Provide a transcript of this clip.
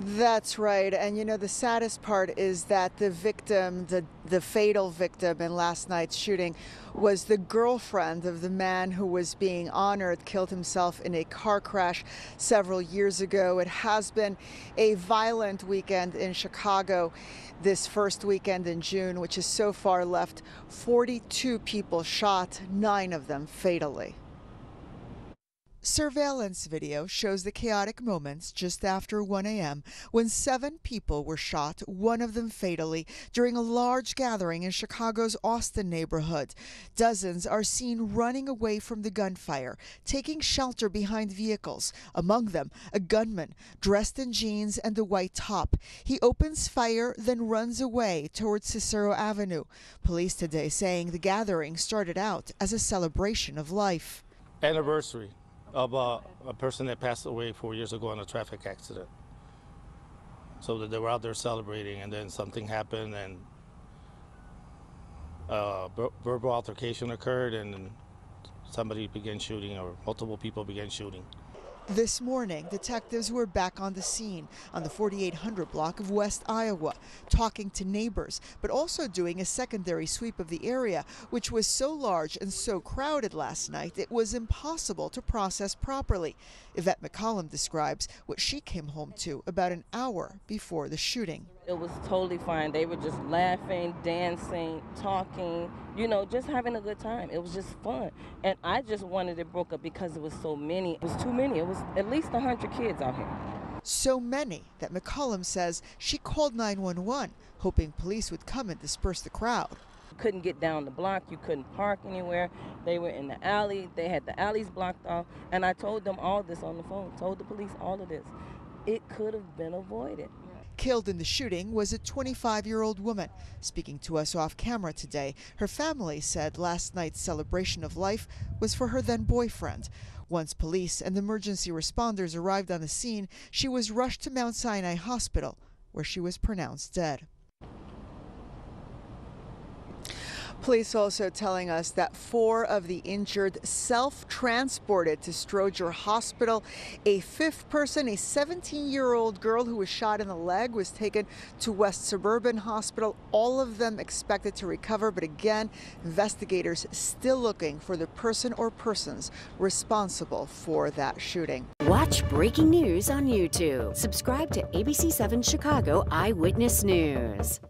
That's right. And you know, the saddest part is that the victim, the, the fatal victim in last night's shooting, was the girlfriend of the man who was being honored, killed himself in a car crash several years ago. It has been a violent weekend in Chicago this first weekend in June, which has so far left 42 people shot, nine of them fatally. Surveillance video shows the chaotic moments just after 1 a.m. when seven people were shot, one of them fatally, during a large gathering in Chicago's Austin neighborhood. Dozens are seen running away from the gunfire, taking shelter behind vehicles, among them a gunman dressed in jeans and a white top. He opens fire, then runs away towards Cicero Avenue. Police today saying the gathering started out as a celebration of life. Anniversary uh, a person that passed away four years ago in a traffic accident. So that they were out there celebrating, and then something happened, and uh, verbal altercation occurred, and somebody began shooting, or multiple people began shooting. This morning, detectives were back on the scene on the 4800 block of West Iowa, talking to neighbors, but also doing a secondary sweep of the area, which was so large and so crowded last night it was impossible to process properly. Yvette McCollum describes what she came home to about an hour before the shooting. It was totally fine. They were just laughing, dancing, talking, you know, just having a good time. It was just fun. And I just wanted it broke up because it was so many. It was too many. It was at least 100 kids out here. So many that McCollum says she called 911, hoping police would come and disperse the crowd. You couldn't get down the block. You couldn't park anywhere. They were in the alley. They had the alleys blocked off. And I told them all this on the phone, told the police all of this. It could have been avoided. Killed in the shooting was a 25 year old woman. Speaking to us off camera today, her family said last night's celebration of life was for her then boyfriend. Once police and emergency responders arrived on the scene, she was rushed to Mount Sinai Hospital, where she was pronounced dead. Police also telling us that four of the injured self-transported to Stroger Hospital. A fifth person, a 17-year-old girl who was shot in the leg, was taken to West Suburban Hospital. All of them expected to recover, but again, investigators still looking for the person or persons responsible for that shooting. Watch breaking news on YouTube. Subscribe to ABC7 Chicago Eyewitness News.